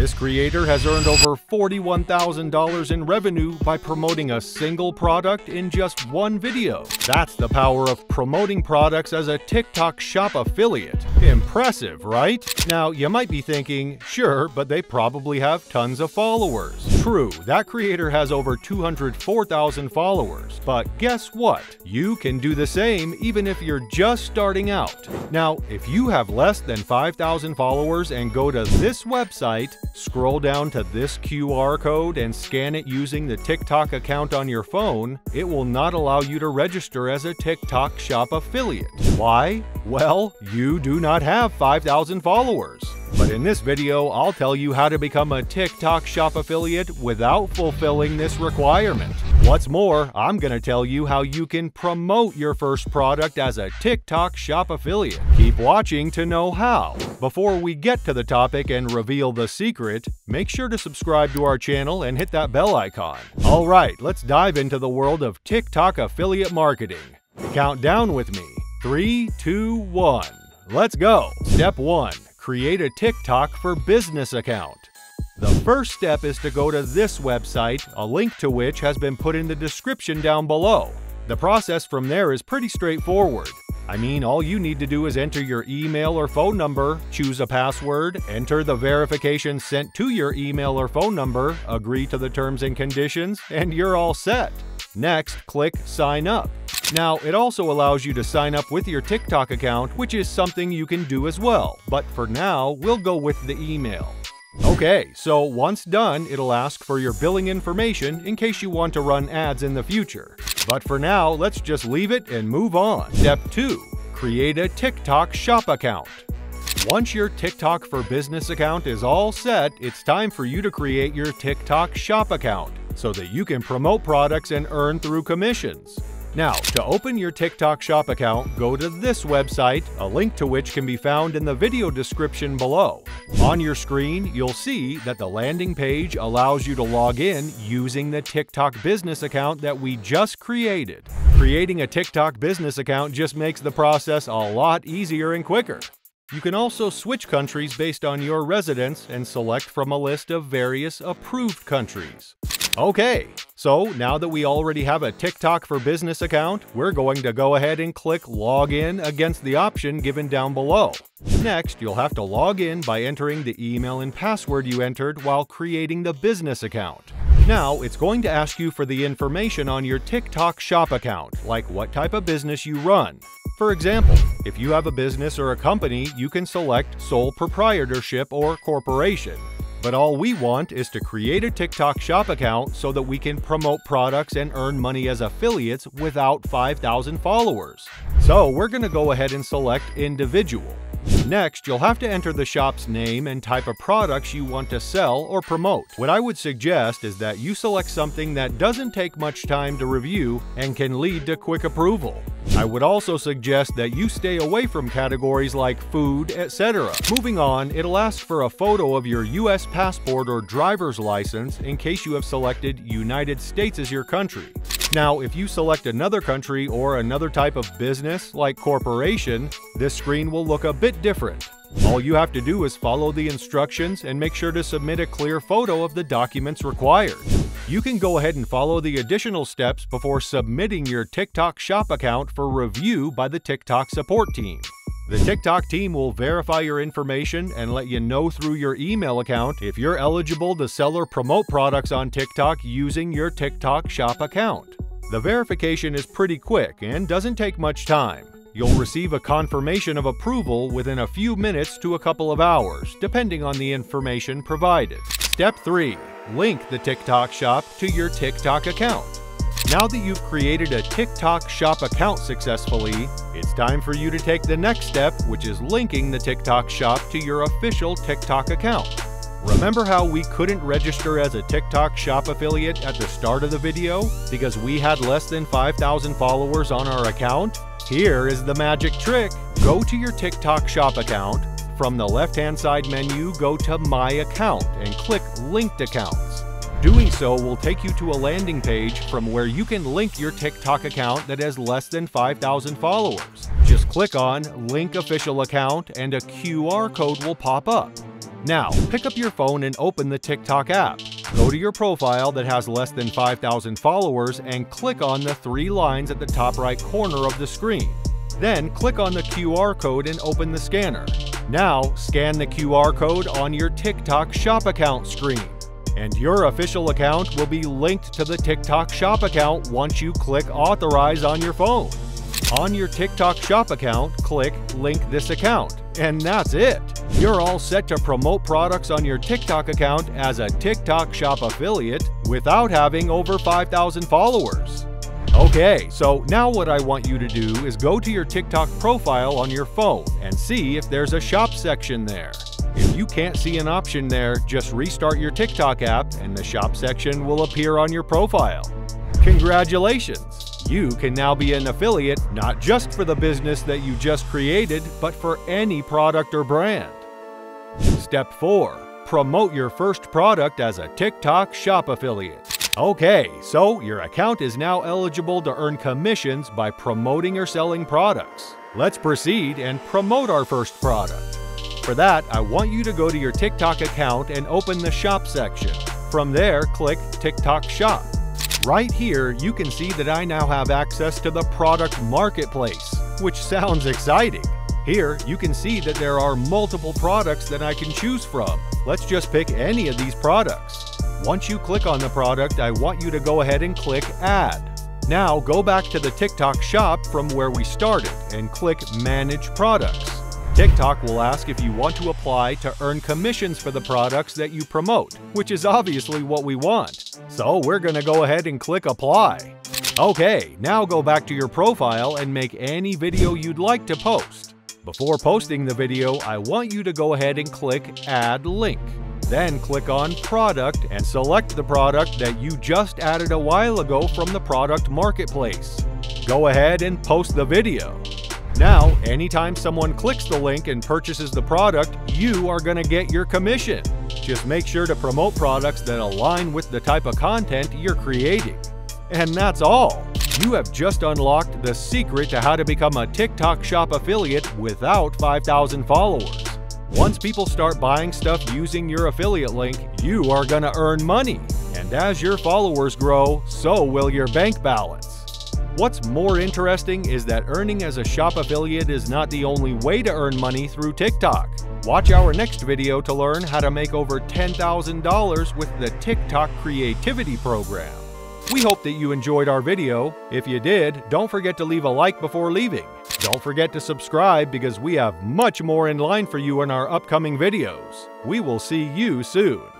This creator has earned over $41,000 in revenue by promoting a single product in just one video. That's the power of promoting products as a TikTok shop affiliate. Impressive, right? Now, you might be thinking, sure, but they probably have tons of followers. True, that creator has over 204,000 followers, but guess what? You can do the same even if you're just starting out. Now, if you have less than 5,000 followers and go to this website, scroll down to this QR code and scan it using the TikTok account on your phone, it will not allow you to register as a TikTok shop affiliate. Why? Well, you do not have 5,000 followers. But in this video, I'll tell you how to become a TikTok shop affiliate without fulfilling this requirement. What's more, I'm going to tell you how you can promote your first product as a TikTok shop affiliate. Keep watching to know how. Before we get to the topic and reveal the secret, make sure to subscribe to our channel and hit that bell icon. Alright, let's dive into the world of TikTok affiliate marketing. Count down with me. 3, 2, 1. Let's go! Step 1 create a TikTok for Business account. The first step is to go to this website, a link to which has been put in the description down below. The process from there is pretty straightforward. I mean, all you need to do is enter your email or phone number, choose a password, enter the verification sent to your email or phone number, agree to the terms and conditions, and you're all set. Next, click Sign Up. Now, it also allows you to sign up with your TikTok account, which is something you can do as well, but for now, we'll go with the email. Okay, so once done, it'll ask for your billing information in case you want to run ads in the future. But for now, let's just leave it and move on. Step 2. Create a TikTok shop account. Once your TikTok for Business account is all set, it's time for you to create your TikTok shop account so that you can promote products and earn through commissions. Now, to open your TikTok shop account, go to this website, a link to which can be found in the video description below. On your screen, you'll see that the landing page allows you to log in using the TikTok business account that we just created. Creating a TikTok business account just makes the process a lot easier and quicker. You can also switch countries based on your residence and select from a list of various approved countries. Okay, so now that we already have a TikTok for Business account, we're going to go ahead and click Login against the option given down below. Next, you'll have to log in by entering the email and password you entered while creating the business account. Now, it's going to ask you for the information on your TikTok shop account, like what type of business you run. For example, if you have a business or a company, you can select sole proprietorship or corporation. But all we want is to create a TikTok shop account so that we can promote products and earn money as affiliates without 5,000 followers. So we're going to go ahead and select individual. Next, you'll have to enter the shop's name and type of products you want to sell or promote. What I would suggest is that you select something that doesn't take much time to review and can lead to quick approval. I would also suggest that you stay away from categories like food, etc. Moving on, it'll ask for a photo of your US passport or driver's license in case you have selected United States as your country. Now, if you select another country or another type of business, like corporation, this screen will look a bit different. All you have to do is follow the instructions and make sure to submit a clear photo of the documents required. You can go ahead and follow the additional steps before submitting your TikTok shop account for review by the TikTok support team. The TikTok team will verify your information and let you know through your email account if you're eligible to sell or promote products on TikTok using your TikTok shop account. The verification is pretty quick and doesn't take much time. You'll receive a confirmation of approval within a few minutes to a couple of hours, depending on the information provided. Step 3. Link the TikTok shop to your TikTok account. Now that you've created a TikTok shop account successfully, it's time for you to take the next step, which is linking the TikTok shop to your official TikTok account. Remember how we couldn't register as a TikTok shop affiliate at the start of the video because we had less than 5,000 followers on our account? Here is the magic trick. Go to your TikTok shop account. From the left-hand side menu, go to My Account and click Linked Accounts. Doing so will take you to a landing page from where you can link your TikTok account that has less than 5,000 followers. Just click on Link Official Account and a QR code will pop up. Now, pick up your phone and open the TikTok app. Go to your profile that has less than 5,000 followers and click on the three lines at the top right corner of the screen. Then click on the QR code and open the scanner. Now, scan the QR code on your TikTok Shop account screen. And your official account will be linked to the TikTok Shop account once you click Authorize on your phone. On your TikTok Shop account, click Link this account. And that's it! You're all set to promote products on your TikTok account as a TikTok Shop affiliate without having over 5,000 followers. Okay, so now what I want you to do is go to your TikTok profile on your phone and see if there's a shop section there. If you can't see an option there, just restart your TikTok app and the shop section will appear on your profile. Congratulations! You can now be an affiliate not just for the business that you just created, but for any product or brand. Step 4. Promote your first product as a TikTok shop affiliate. Okay, so your account is now eligible to earn commissions by promoting or selling products. Let's proceed and promote our first product. For that, I want you to go to your TikTok account and open the shop section. From there, click TikTok Shop. Right here, you can see that I now have access to the product marketplace, which sounds exciting. Here, you can see that there are multiple products that I can choose from. Let's just pick any of these products. Once you click on the product, I want you to go ahead and click Add. Now go back to the TikTok shop from where we started and click Manage Products. TikTok will ask if you want to apply to earn commissions for the products that you promote, which is obviously what we want. So we're going to go ahead and click Apply. Okay, now go back to your profile and make any video you'd like to post. Before posting the video, I want you to go ahead and click Add Link. Then click on Product and select the product that you just added a while ago from the product marketplace. Go ahead and post the video. Now, anytime someone clicks the link and purchases the product, you are going to get your commission. Just make sure to promote products that align with the type of content you're creating. And that's all. You have just unlocked the secret to how to become a TikTok Shop affiliate without 5,000 followers. Once people start buying stuff using your affiliate link, you are going to earn money. And as your followers grow, so will your bank balance. What's more interesting is that earning as a shop affiliate is not the only way to earn money through TikTok. Watch our next video to learn how to make over $10,000 with the TikTok Creativity Program. We hope that you enjoyed our video. If you did, don't forget to leave a like before leaving. Don't forget to subscribe because we have much more in line for you in our upcoming videos. We will see you soon.